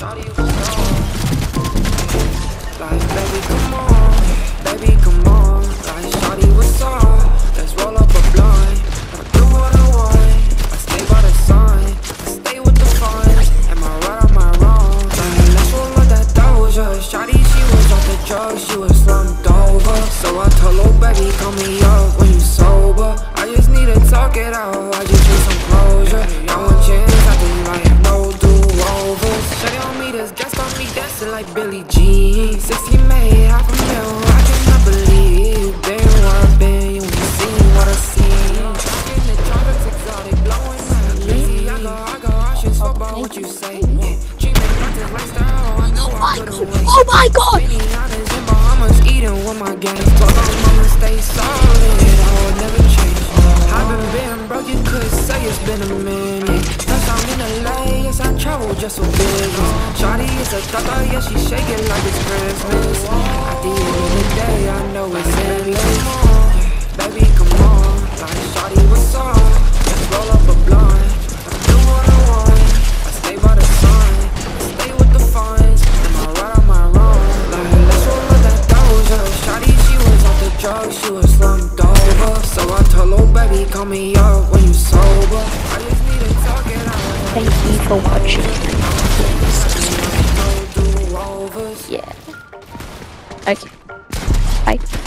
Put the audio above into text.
baby, come on Baby, come on. Like, shawty, what's up? Let's roll up a blunt. I do what I want. I stay by the sun. I stay with the fun. Am I right, am I wrong? Let's that doja Shawty, she was the drugs. She was slumped over. So I told her, oh, baby, call me up when you sober. I just need to talk it out. I just like Billie Jean. 16 made half a mil. I cannot believe been where I've been. You ain't seen what I seen. Talking the tropics exotic, blowing. I go, I go, I should fuck about what you say. Dreaming about this lifestyle. I know I. Oh my god! Many honest in Bahamas, eating with my gang. Fuck on mama, stay solid. I will never change. I've been being broke, you could say it's been a minute. Touchdown in LA, yes I travel just for business. Shawty is a thugger, yeah she shaking like it's Christmas. At the end of the day, I know it's endless. Baby, come on, like Shawty, what's up? Let's roll up a blunt. Let's do what I want. I stay by the sun, I stay with the funds. Am I right? Or am I wrong? Like, let's roll up that doja. Shawty, she was off the drugs, she was slumped over. So I told her, oh, baby, call me up when you sober. Thank you for watching. Yeah. Okay. Bye.